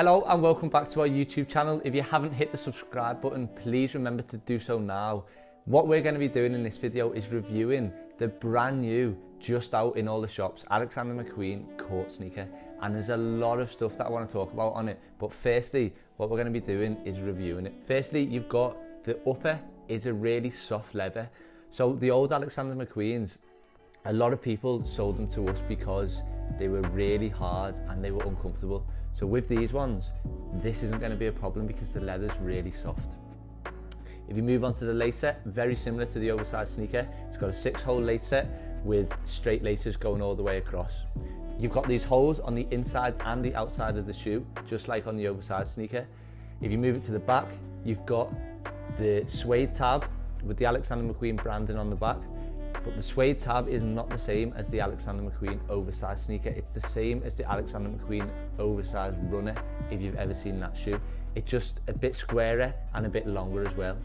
Hello and welcome back to our YouTube channel. If you haven't hit the subscribe button, please remember to do so now. What we're going to be doing in this video is reviewing the brand new, just out in all the shops, Alexander McQueen court sneaker. And there's a lot of stuff that I want to talk about on it. But firstly, what we're going to be doing is reviewing it. Firstly, you've got the upper is a really soft leather. So the old Alexander McQueens, a lot of people sold them to us because they were really hard and they were uncomfortable. So with these ones, this isn't going to be a problem because the leather's really soft. If you move on to the lace set, very similar to the oversized sneaker. It's got a six hole lace set with straight laces going all the way across. You've got these holes on the inside and the outside of the shoe, just like on the oversized sneaker. If you move it to the back, you've got the suede tab with the Alexander McQueen branding on the back but the suede tab is not the same as the Alexander McQueen oversized sneaker. It's the same as the Alexander McQueen oversized runner, if you've ever seen that shoe. It's just a bit squarer and a bit longer as well.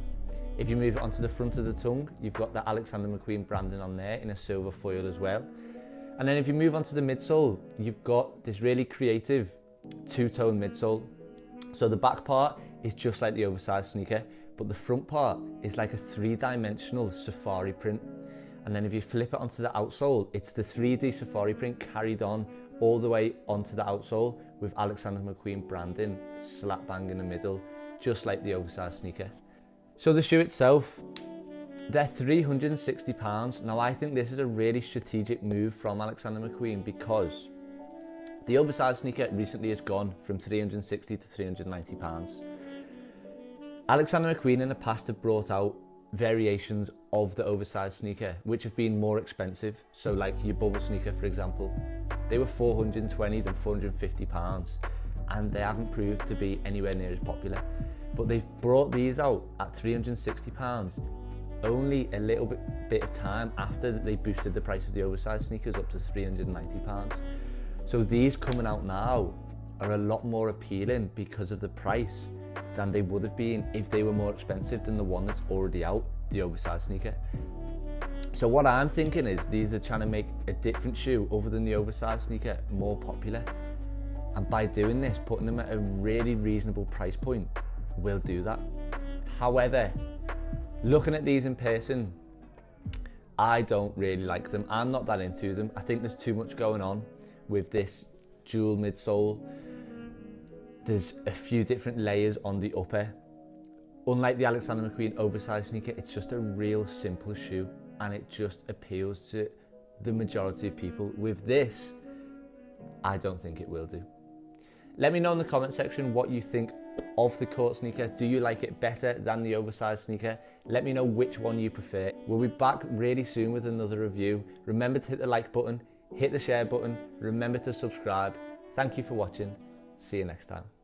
If you move it onto the front of the tongue, you've got the Alexander McQueen branding on there in a silver foil as well. And then if you move onto the midsole, you've got this really creative two-tone midsole. So the back part is just like the oversized sneaker, but the front part is like a three-dimensional safari print. And then if you flip it onto the outsole, it's the 3D safari print carried on all the way onto the outsole with Alexander McQueen branding slap bang in the middle, just like the oversized sneaker. So the shoe itself, they're 360 pounds. Now I think this is a really strategic move from Alexander McQueen because the oversized sneaker recently has gone from 360 to 390 pounds. Alexander McQueen in the past have brought out variations of the oversized sneaker, which have been more expensive. So like your bubble sneaker, for example, they were 420 than 450 pounds and they haven't proved to be anywhere near as popular. But they've brought these out at 360 pounds only a little bit, bit of time after they boosted the price of the oversized sneakers up to 390 pounds. So these coming out now are a lot more appealing because of the price than they would have been if they were more expensive than the one that's already out, the oversized sneaker. So what I'm thinking is these are trying to make a different shoe other than the oversized sneaker more popular. And by doing this, putting them at a really reasonable price point will do that. However, looking at these in person, I don't really like them. I'm not that into them. I think there's too much going on with this dual midsole there's a few different layers on the upper. Unlike the Alexander McQueen oversized sneaker, it's just a real simple shoe and it just appeals to the majority of people. With this, I don't think it will do. Let me know in the comment section what you think of the court sneaker. Do you like it better than the oversized sneaker? Let me know which one you prefer. We'll be back really soon with another review. Remember to hit the like button, hit the share button, remember to subscribe. Thank you for watching. See you next time.